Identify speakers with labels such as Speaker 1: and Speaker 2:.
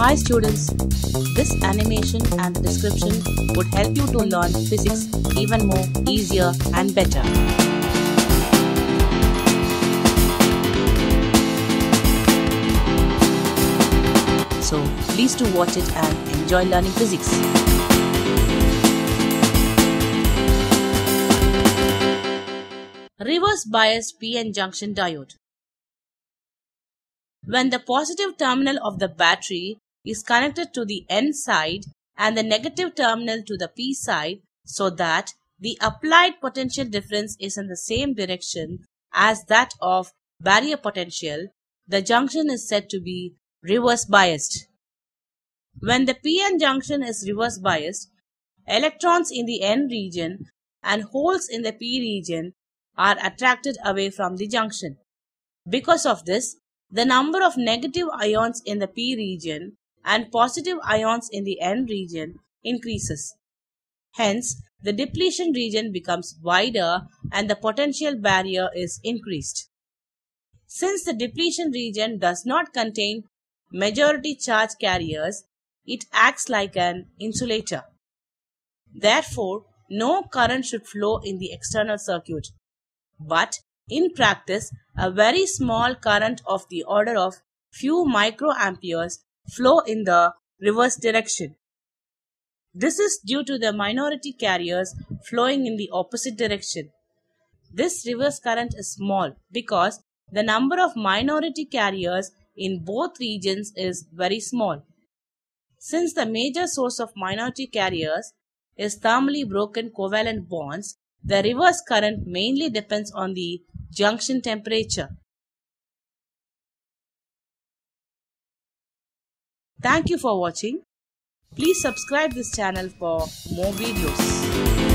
Speaker 1: Hi students, this animation and description would help you to learn physics even more easier and better. So please do watch it and enjoy learning physics. Reverse biased PN junction diode. When the positive terminal of the battery is connected to the N side and the negative terminal to the P side so that the applied potential difference is in the same direction as that of barrier potential, the junction is said to be reverse biased. When the PN junction is reverse biased, electrons in the N region and holes in the P region are attracted away from the junction. Because of this, the number of negative ions in the P region and positive ions in the N region increases. Hence, the depletion region becomes wider and the potential barrier is increased. Since the depletion region does not contain majority charge carriers, it acts like an insulator. Therefore, no current should flow in the external circuit. But in practice, a very small current of the order of few microamperes flow in the reverse direction. This is due to the minority carriers flowing in the opposite direction. This reverse current is small because the number of minority carriers in both regions is very small. Since the major source of minority carriers is thermally broken covalent bonds, the reverse current mainly depends on the junction temperature. Thank you for watching. Please subscribe this channel for more videos.